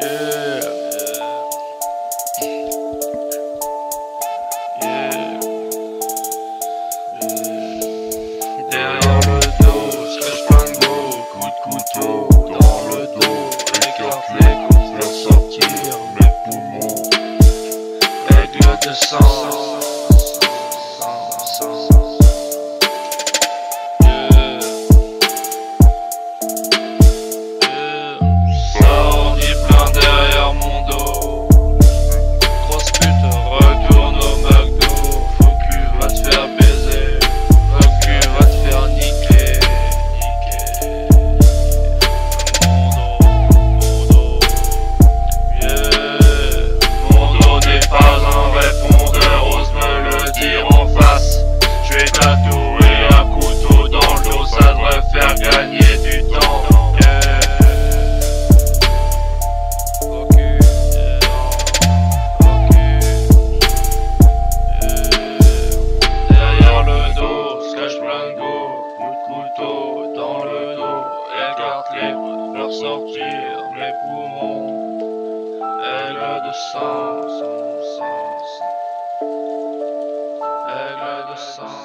Yeah. Derrière le dos, que gros, coup de couteau dans le dos, les sortir mes poumons, règle de sang. regarde leur sortir mes poumons. Elle a de sang, son sens. Elle a de sang.